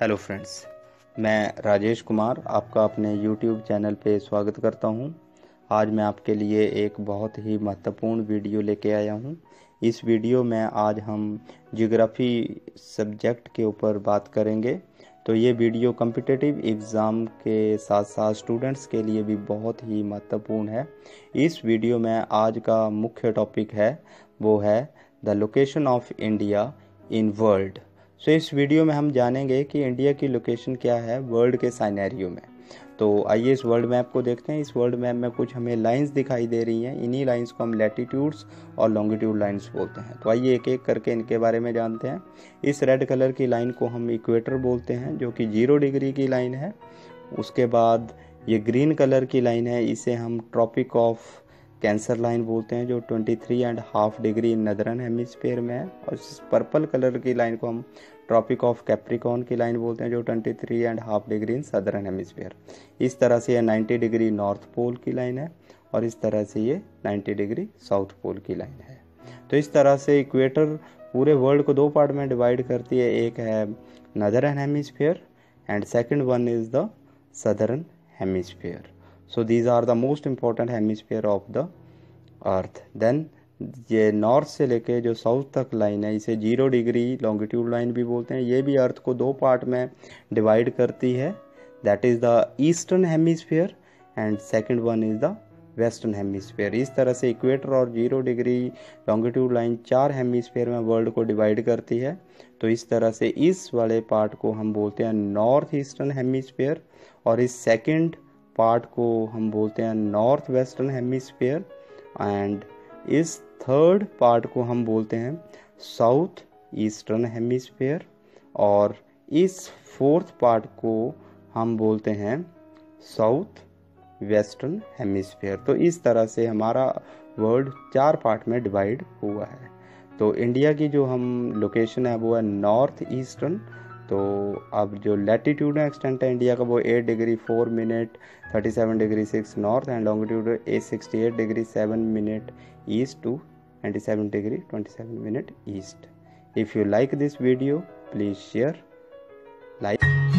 Hello friends, मैं राजेश कुमार आपका अपने यूट्यूब चैनल पे स्वागत करता हूँ। आज मैं आपके लिए एक बहुत ही महत्वपूर्ण वीडियो लेके आया हूँ। इस वीडियो में आज हम जियोग्राफी सब्जेक्ट के ऊपर बात करेंगे। तो ये वीडियो कम्पिटेटिव एग्ज़ाम के साथ साथ स्टूडेंट्स के लिए भी बहुत ही महत्वपूर्ण है। इस वीडियो में आज का मुख्य टॉपिक है, वो है the location of India in world so इस वीडियो में हम जानेंगे कि इंडिया की लोकेशन क्या है वर्ल्ड के साइनेरियो में। तो आइए इस वर्ल्ड मैप को देखते हैं। इस वर्ल्ड मैप में कुछ हमें लाइंस दिखाई दे रही हैं। इन्हीं लाइंस को हम लैटिट्यूड्स और लॉन्गिट्यूड लाइंस बोलते हैं। तो आइए एक एक करके इनके बारे में जानते हैं। इस रेड कलर की लाइन को हम इक्वेटर बोलते हैं, जो कि ज़ीरो डिग्री की लाइन है। उसके बाद ये ग्रीन कलर की लाइन है। इसे हम ट्रॉपिक ऑफ़ कैंसर लाइन बोलते हैं, जो 23 and half degree northern hemisphere में है, और इस पर्पल कलर की लाइन को हम ट्रॉपिक ऑफ़ कैप्रिकॉन की लाइन बोलते हैं, जो 23 and half degree in southern hemisphere इस तरह से ये 90 डिग्री नॉर्थ पोल की लाइन है, और इस तरह से ये 90 डिग्री साउथ पोल की लाइन है। तो इस तरह से इक्वेटर पूरे वर्ल्ड को दो पार्ट में डिवाइड करती है, एक है northern hemisphere and second one is the southern hemisphere so, these are the most important hemisphere of the earth. Then, ये नॉर्थ से लेके जो साउथ तक लाइन है, इसे ज़ीरो डिग्री लॉन्गिट्यूड लाइन भी बोलते हैं। ये भी अर्थ को दो पार्ट में डिवाइड करती है। That is the eastern hemisphere and second one is the western hemisphere इस तरह से इक्वेटर और ज़ीरो डिग्री लॉन्गिट्यूड लाइन चार हेमिस्फेयर में वर्ल्ड को डिवाइड करती है। तो इस तरह से इस वाले पार्ट को हम बोलते हैं नॉर्थ ईस्टर्न हेमिस्फेयर और इस सेकंड पार्ट को हम बोलते हैं नॉर्थ वेस्टर्न हेमिस्फेयर एंड इस थर्ड पार्ट को हम बोलते हैं साउथ ईस्टर्न हेमिस्फेयर और इस फोर्थ पार्ट को हम बोलते हैं साउथ वेस्टर्न हेमिस्फेयर तो इस तरह से हमारा वर्ल्ड चार पार्ट में डिवाइड हुआ है। तो इंडिया की जो हम लोकेशन है, वो है नॉर्थ ईस्टर्न तो अब जो लेटीट्यूड एक्सटेंट है इंडिया का, वो eight degree four minute thirty seven degree six north and longitude eight sixty eight degree seven minute east to ninety seven degree twenty seven minute east if you like this video please share like